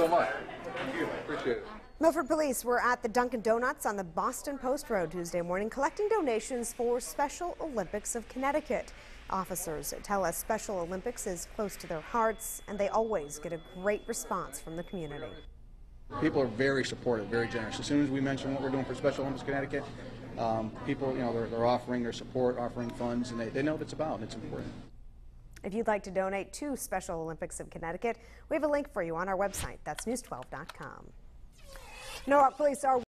so much. Thank you. Appreciate it. Milford Police were at the Dunkin' Donuts on the Boston Post Road Tuesday morning collecting donations for Special Olympics of Connecticut. Officers tell us Special Olympics is close to their hearts and they always get a great response from the community. People are very supportive, very generous. As soon as we mention what we're doing for Special Olympics Connecticut, um, people, you know, they're, they're offering their support, offering funds, and they, they know what it's about, and it's important. If you'd like to donate to Special Olympics of Connecticut, we have a link for you on our website. That's news12.com. Norwalk Police are